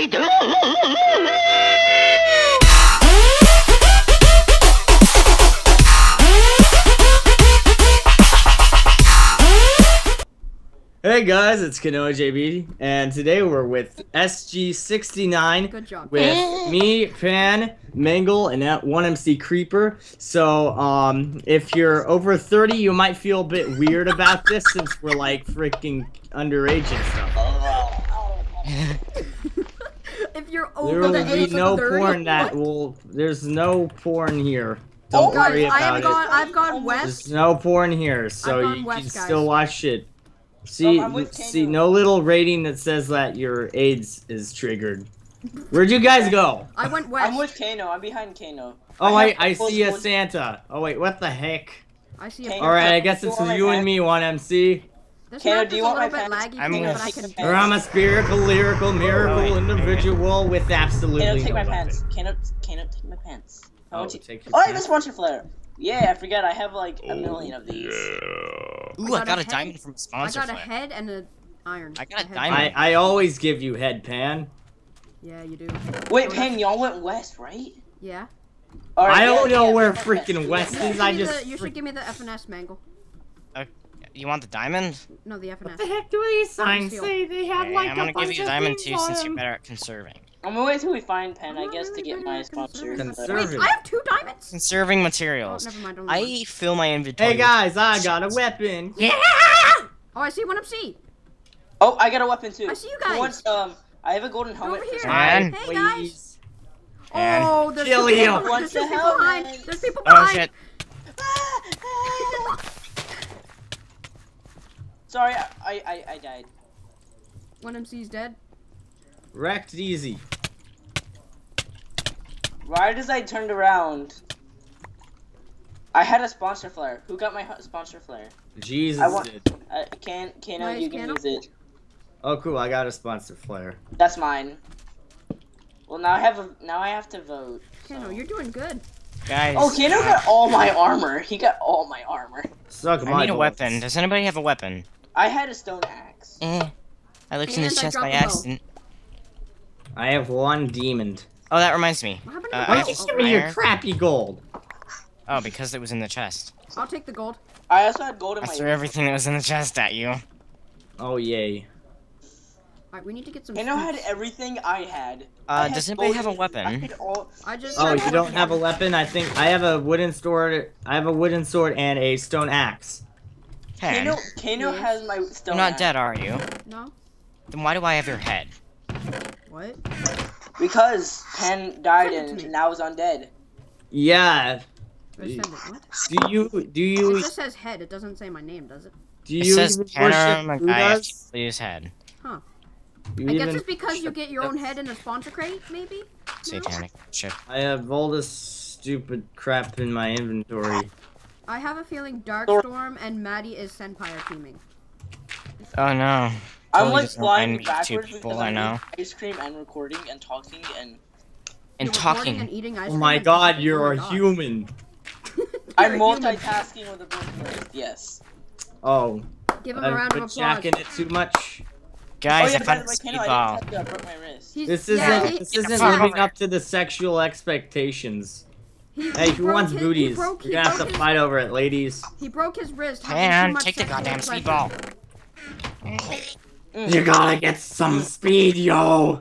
Hey guys, it's Kanoa JB, and today we're with SG69 Good job. with me, Pan, Mangle, and that 1MC Creeper. So, um, if you're over 30, you might feel a bit weird about this since we're like freaking underage and stuff. if you're There over will the be age no of 30, porn that will. There's no porn here. Oh, Don't worry guys, I about have it. gone. I've gone oh west. There's no porn here, so you west, can guys. still watch it. See, Oh, see, no little rating that says that your AIDS is triggered. Where'd you guys go? I went west. I'm with Kano. I'm behind Kano. Oh I wait, have I see a one- Santa. Oh wait, what the heck? I see a. Kano. All right, I guess it's door you and me, one MC. This Kano, map do is you a want little my bit pants? laggy, I'm Kano, gonna but I can. the Or I'm a spherical, lyrical, miracle Oh, individual with absolutely Kano, take no my weapon. pants. Kano, Kano, take my pants. I Oh, want you. take your Oh, I have a pants. sponsor flare. Yeah, I forgot. I have like a oh, million of these. Yeah. Ooh, got I a got a head- diamond from sponsor. I sponsor got a flare. head and a iron. I got a head. diamond. I, I always give you head pan. Yeah, you do. Wait, Oh, Pan, y'all went west, right? Yeah. All right, I don't yeah, know yeah, where freaking west is. I just. you should give me the FNS mangle. You want the diamond? No, the What the heck do these signs say? They have Okay, like I'm a gonna bunch give you of diamond too since you're better at conserving. I'm gonna wait till we find Pen, I guess, not to get my good sponsor. conserving. Wait, I have two diamonds. Conserving Oh, materials. never mind. Only one. I fill my inventory. Hey guys, I got a shit. weapon. Oh, I see one MC. Oh, I got a weapon too. I see you Who guys. wants, um, I have a golden helmet. over here. Man. Hey, guys. please. And- Oh, there's Kill people, you. there's Wants two the people behind. There's people behind. Oh shit. Sorry, I, I, I died. One MC's dead. Wrecked easy. Right as I turned around, I had a sponsor flare. Who got my sponsor flare? Jesus I want- did. Uh, can Kano, Nice, you can Kano. use it. Oh cool, I got a sponsor flare. That's mine. Well, now I have a now I have to vote. Kano, so- you're doing good. Guys. Oh, Kano got all my armor. He got all my armor. Suck my I need a weapon. Does anybody have a weapon? I had a stone axe. Eh. I looked in And his I chest by accident. I have one demon. Oh, that reminds me. What happened to Uh, I Why bow? don't you give me your crappy gold? Oh, because it was in the chest. I'll take the gold. I also had gold in I my. threw everything that was in the chest at you. Oh yay. Alright, we need to get some. Kano had everything I had. I Uh, had does anybody have a golden- I weapon? all- I just. Oh, you don't have a weapon? I think I have a wooden sword. I have a wooden sword and a stone axe. Ken, Kano, Kano Yes. has my stone. you're not axe. dead, are you? No. Then why do I have your head? What? Because Pen died Send it to me. and now is undead. Yeah. It? What? Do you do you It just says head. It doesn't say my name, does it? do It you says even Panorama worship Gaia Buddhas? Please head. You I guess it's because you get your own head in a sponsor crate, maybe. Satanic shit. I have all this stupid crap in my inventory. I have a feeling Darkstorm and Maddie is Senpire teaming. Oh no. I'm Totally like doesn't flying remind me of two backwards people because I I'm know. ice cream and recording and talking and And You're talking. And eating ice Oh my and god, talking? you're Oh a my human. I'm You're a human. multitasking with a broken. Yes. Oh, Give him a I've round of been applause. jacking it too much. Guys, oh, yeah, I by found a way, speed I ball. didn't tell you I broke my wrist. This isn't yeah, he, this isn't living up to the sexual expectations. He, Hey, he who wants his- booties? He broke, he You're gonna have to his, fight over it, ladies. He broke his wrist. having Man, take the goddamn speed ball. You gotta get some speed, yo.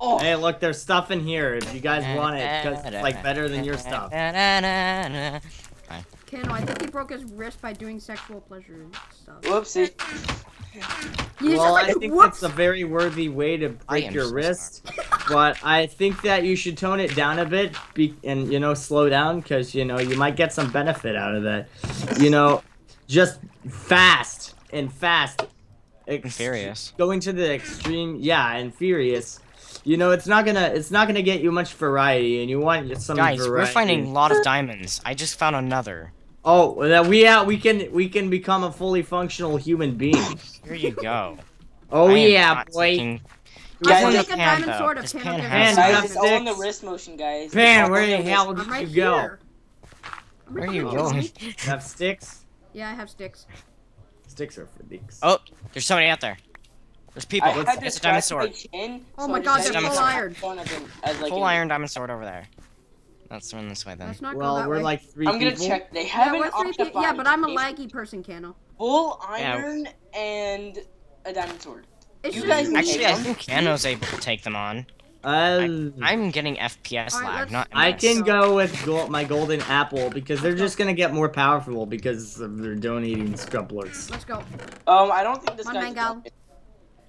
Oh, Hey, look, there's stuff in here if you guys want it, because it's like better than your stuff. Kano, I think he broke his wrist by doing sexual pleasure stuff. whoopsie. He's well, just I think whoops. that's a very worthy way to break your so wrist, but I think that you should tone it down a bit be, and you know slow down because you know you might get some benefit out of that. You know, just fast and fast. Ex- furious. Going to the extreme, yeah, and furious. You know, it's not gonna it's not gonna get you much variety, and you want some Guys, variety. we're finding a lot of diamonds. I just found another. Oh, that we yeah we can we can become a fully functional human being. Here you go. Oh I yeah, boy. taking- Guys, can just make a diamond though. sword if Just Pan Pan will give has me Pan, a you Guys, have it's all on the wrist motion, guys. Pan, where the hell did right you go? here. Where are you going? me. Have sticks? Yeah, I have sticks. Sticks are for leaks. Oh, there's somebody out there. There's people. I It's a diamond sword. chin, Oh so my God, decided they're full iron. as like Full iron diamond sword over there. Let's run this way then. Let's not go Well, that we're way. like 3 I'm gonna people. check. They have we're an three pe- octopus. yeah, but I'm a It's laggy person, Kano. Full Yeah. iron and a diamond sword. It's You guys. Actually, I think Kano's able to take them on. Uh, I'm getting FPS Alright, lag, let's- not I can go with gold, my golden apple because they're just gonna get more powerful because of their donating scrubblers. Let's go. Um, I don't think this One guy's. mango.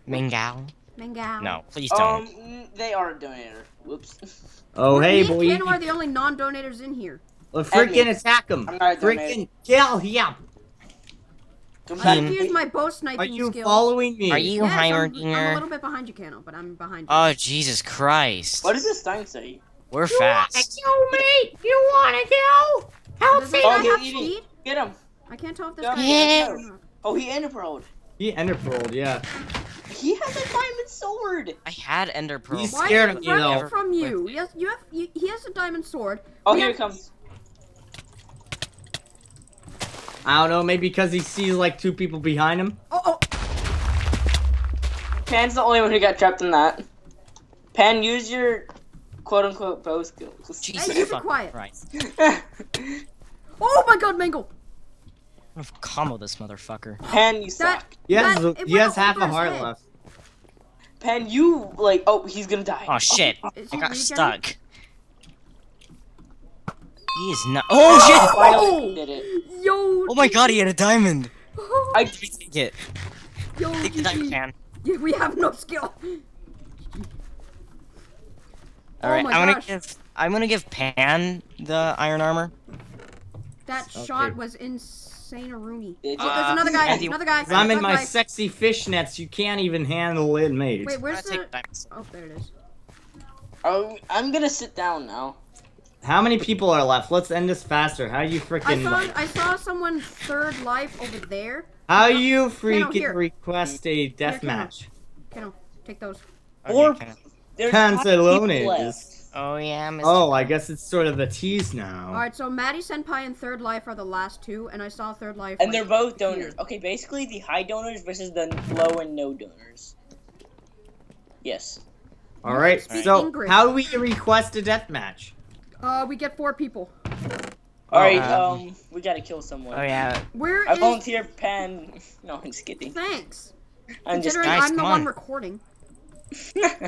Mingal? Mangal. No, please Um, don't. mm, they are a donator. Whoops. Oh hey Me and boy, Kano are the only non-donators in here. well, freaking attack him! I'm not a Freaking kill him! Don't I back have to use my bow Are you skills. following me? Are you Yes, I'm, I'm a little bit behind you, Kano, but I'm behind you. Oh, Jesus Christ. What does this thing say? We're fast. kill me? You wanna go? Help Does this Oh, guy he's have eating. speed? Get him. I can't tell if this Yeah. guy Yeah. has speed or not. Oh, he ender pearled. He ender pearled, yeah. He has a diamond sword. I had Ender Pearl. He's scared is of you, running though. from you? Yes, you have. You, he has a diamond sword. Oh, We here have- he comes. I don't know, maybe because he sees like two people behind him. Oh, oh. Pan's the only one who got trapped in that. Pan, use your quote unquote bow skills. Jesus Hey, you be quiet. Christ. Oh my God, Mangle. I'm gonna combo this motherfucker. Pan, you That. suck. He has, that, he has half a heart head. left. Pan, you like. Oh, he's gonna die. Oh shit. Is I got regen? stuck. He is not. Oh shit! Finally did it. Yo. Oh my god, he had a diamond. I Let me take it. Yo, Take the diamond GG. can. Yeah, we have no skill. All right, Oh I'm gonna give. I'm gonna give Pan the iron armor. That Okay. shot was insane, Arumi. Did Oh, there's Uh, another guy. Andy- Another guy. 'Cause I'm in my guy. sexy fishnets, you can't even handle it, mate. Wait, where's the? take diamonds. Oh, there it is. Oh, I'm gonna sit down now. How many people are left? Let's end this faster. How you freaking? I freaking saw I saw someone third life over there. How you freaking here. request a death Kano. match? Kano, take those. Okay, Or- can I- There's people Pantalone left. is. Oh yeah, Mr. Oh, I guess it's sort of a tease now. All right, so Maddie Senpai and Third Life are the last two, and I saw Third Life. And like, they're both here. donors. Okay, basically the high donors versus the low and no donors. Yes. All right. speak So English. how do we request a death match? Uh, we get four people. All right. um, Um, we gotta kill someone. Oh yeah. Where I is? volunteer Pan. No, I'm just kidding. Thanks. I'm just. Considering Guys, I'm the come one recording.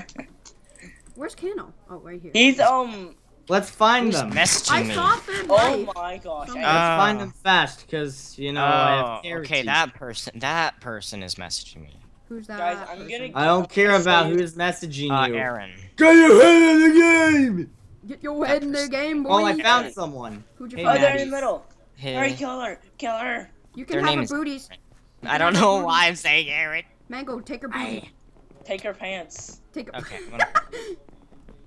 Where's Kano? Oh, right here. He's um. Let's find Who's them. messaging I me? saw Third Oh Life. my gosh. Let's I, Let's find them fast, cause you know I oh, have care okay. That person. That person is messaging me. Who's that? Guys, I'm person? gonna- I don't care about who's messaging Uh, you. Aaron. Get your head in the game. Get your head in the game, boy. Oh, I found someone. Who'd you Hey, Oh, find? they're in the middle. Hey. Hurry, kill her. Kill her. You can Their have name her is- booties. I don't know why I'm saying Aaron. Mango, take her booty. Take her pants. Take her. Okay, gonna-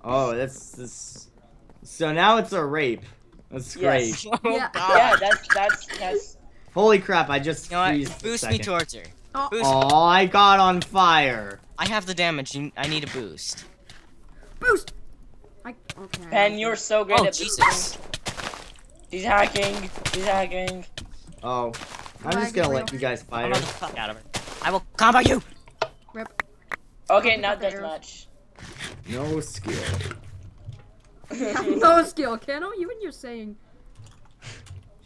Oh, that's this. So now it's a rape. That's Yes. great. Oh Yeah. god. Yeah, that's that's that's. Holy crap! I just You know what? Boost me second. towards her. Oh, Boost. Oh, I got on fire. I have the damage. I need a boost. boost. I, okay. Pan, you're so great Oh at Jesus. She's hacking. She's hacking. Oh, I'm just gonna let you guys fight I'm her. the fuck out of her. I will combo you. Rip. Okay, pick now up the death arrows. match. No skill. no skill, Kano. You and your saying.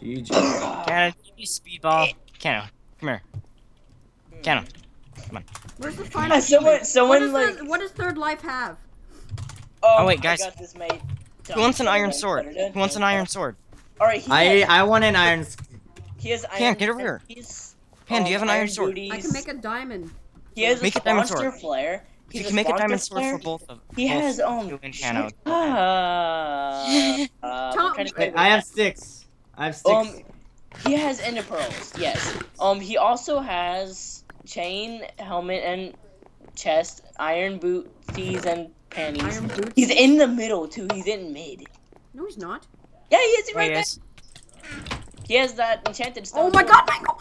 GG. Cannon, give me speedball. Cannon, come here. Cannon. Come on. Where's the final? someone, someone does like. the, what does Third Life have? Oh, wait, I guys. got this, mate. Who wants an iron sword? Who wants an iron sword? All right, he I has, I want an iron. s- he has iron. Pan, get over here. He's, Pan, do you have an um, iron sword? booties. I can make a diamond. He has Make a a diamond monster sword. flare. You He's can make a diamond sword flare. for both of He both has um. you and shut Kano. Uh, I'm Tom- Wait. I have sticks. I have sticks. Um, he has ender pearls. Yes. Um, he also has chain, helmet, and chest, iron booties, and panties. Iron boots. He's in the middle too. He's in mid. No, he's not. Yeah, he is There right he there. is. He has that enchanted stone. Oh my. God, Mango!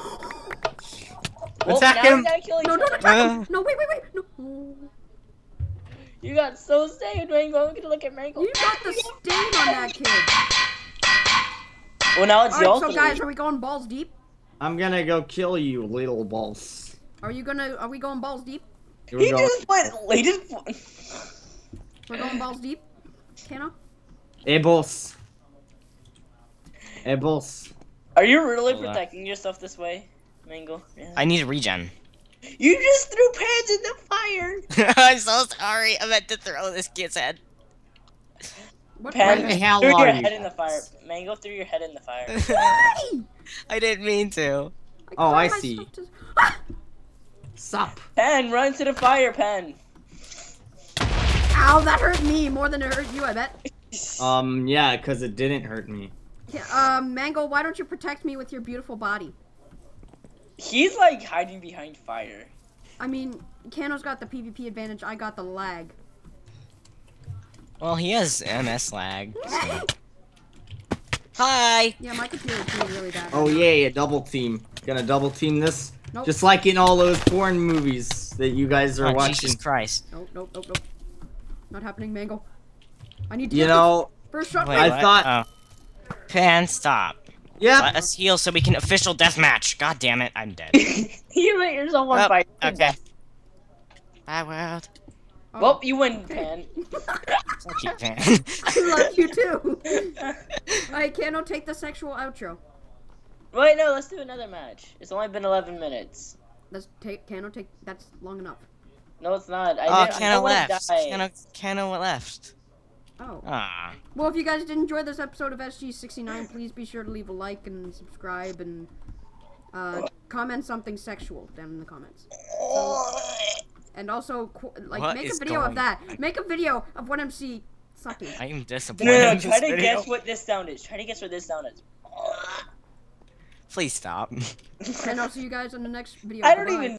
Well, Attack now him. we gotta kill No, don't attack Uh. him! No, wait, wait, wait! No. You got so saved, Mango. I'm gonna look at Mango. You got the stain on that kid. Well, now it's All your right, so turn. guys, are we going balls deep? I'm gonna go kill you, little balls. Are you gonna? Are we going balls deep? Here He we go. just went. He just. We're going balls deep. Kano? Abels. balls. Are you really Hold on. protecting yourself this way, Mango? Yeah. I need a regen. You just threw pans in the fire. I'm so sorry. I meant to throw this kid's head. What Pan the hell threw are your you head in the fire. Mango threw your head in the fire. Hey! I didn't mean to. Oh, I see. stuff just- Ah! Sup. Pen, run to the fire, Pen. Ow, that hurt me more than it hurt you, I bet. Um, yeah, because it didn't hurt me. Yeah, um, Mango, why don't you protect me with your beautiful body? He's like hiding behind fire. I mean, Kano's got the PvP advantage, I got the lag. Well, he has MS lag. so- Hi. Yeah, my computer is doing really bad. Oh, yay, a double team. Gonna double team this? Nope. Just like in all those porn movies that you guys are Oh, watching. Jesus Christ. Nope, nope, nope, nope. Not happening, Mango. I need to You know, first shot. Wait, I what? thought- Oh. Pan, stop. yeah. Let us heal so we can official deathmatch. God damn it, I'm dead. you lit yourself on Oh, fire. okay. Bye, world. Oh. Well, you win, Pen. Fuck you, Pan. I love you too. I cannot take the sexual outro. Wait, no, let's do another match. It's only been 11 minutes. Let's take Kano, take that's long enough. No, it's not. I, Oh, didn't, I Kano don't left. die. Kano, Kano left. Oh. Ah. Well, if you guys did enjoy this episode of SG69, please be sure to leave a like and subscribe and uh, comment something sexual down in the comments. And also, like, What make a video going of that. Make a video of 1MC sucking. I am disappointed. no, no, in try to video. guess what this sound is. Try to guess what this sound is. Please stop. and I'll see you guys in the next video. I don't Bye-bye. even.